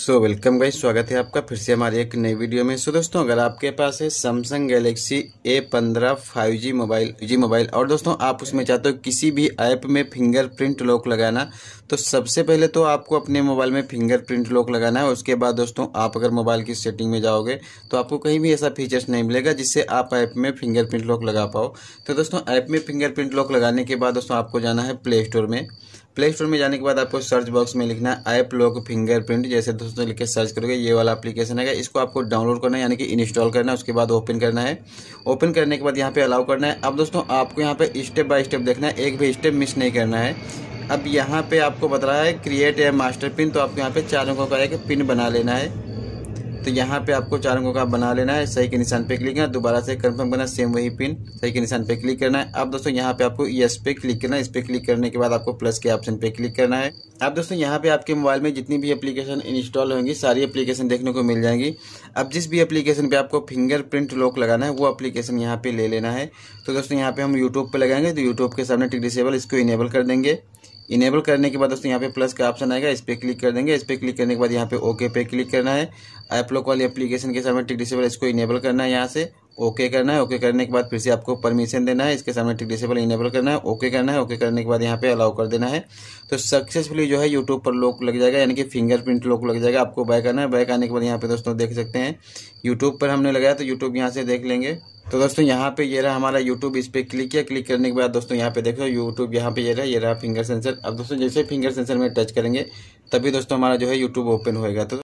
So welcome guys, स्वागत है आपका फिर से हमारे एक नई वीडियो में। सो दोस्तों, अगर आपके पास है सैमसंग गैलेक्सी ए पंद्रह five G mobile G mobile और दोस्तों, आप उसमें चाहते हो किसी भी ऐप में फिंगरप्रिंट लॉक लगाना तो सबसे पहले तो आपको अपने मोबाइल में फिंगरप्रिंट लॉक लगाना है उसके बाद दोस्तों, आप अगर मोबाइल की सेटिंग में जाओगे तो आपको कहीं भी ऐसा फीचर्स नहीं मिलेगा जिससे आप ऐप में फिंगरप्रिंट लॉक लगा पाओ। तो दोस्तों, ऐप में फिंगरप्रिंट लॉक लगाने के बाद दोस्तों, आपको जाना है प्ले स्टोर में। प्ले स्टोर में जाने के बाद आपको सर्च बॉक्स में लिखना है ऐप लॉक फिंगरप्रिंट जैसे दोस्तों लिख के सर्च करोगे, ये वाला एप्लीकेशन है इसको आपको डाउनलोड करना है, यानी कि इंस्टॉल करना है, उसके बाद ओपन करना है। ओपन करने के बाद यहाँ पे अलाउ करना है। अब दोस्तों आपको यहाँ पे स्टेप बाय स्टेप देखना है, एक भी स्टेप मिस नहीं करना है। अब यहाँ पर आपको बता रहा है क्रिएट ए मास्टर पिन तो आपको यहाँ पर चार अंकों का एक पिन बना लेना है। तो यहाँ पे आपको चार अंकों का बना लेना है, सही के निशान पे क्लिक करना, दोबारा से कंफर्म करना सेम वही पिन सही के निशान पे क्लिक करना है। अब दोस्तों यहाँ पे आपको यस पे क्लिक करना है, इस पे क्लिक करने के बाद आपको प्लस के ऑप्शन पे क्लिक करना है। अब दोस्तों यहाँ पे आपके मोबाइल में जितनी भी एप्लीकेशन इंस्टॉल होंगी, सारी एप्लीकेशन देखने को मिल जाएँगी। अब जिस भी एप्लीकेशन पे आपको फिंगरप्रिंट लॉक लगाना है, वो एप्लीकेशन यहाँ पे ले लेना है। तो दोस्तों यहाँ पे हम यूट्यूब पे लगाएँगे तो यूट्यूब के सामने टिक डिसेबल इसको इनेबल कर देंगे। इनेबल करने के बाद दोस्तों यहाँ पे प्लस का ऑप्शन आएगा, इस पर क्लिक कर देंगे, इस पर क्लिक करने के बाद यहाँ पे ओके पे क्लिक करना है। ऐप लॉक वाली एप्लीकेशन के सामने टिक डिसेबल इसको इनेबल करना है यहाँ से ओके करना है ओके करने के बाद फिर से आपको परमिशन देना है, इसके सामने टिक डिसेबल इनेबल करना है ओके करना है ओके करने के बाद यहाँ पे अलाउ कर देना है। तो सक्सेसफुली जो है यूट्यूब पर लॉक लग जाएगा, यानी कि फिंगरप्रिंट लॉक लग जाएगा आपको बैक आना है। बैक आने के बाद यहाँ पे दोस्तों देख सकते हैं यूट्यूब पर हमने लगाया तो यूट्यूब यहाँ से देख लेंगे। तो दोस्तों यहाँ पे ये रहा हमारा यूट्यूब इस पर क्लिक किया क्लिक करने के बाद दोस्तों यहाँ पे देखो यूट्यूब यहाँ पे ये रहा ये रहा फिंगर सेंसर अब दोस्तों जैसे फिंगर सेंसर में टच करेंगे, तभी दोस्तों हमारा जो है यूट्यूब ओपन होएगा। तो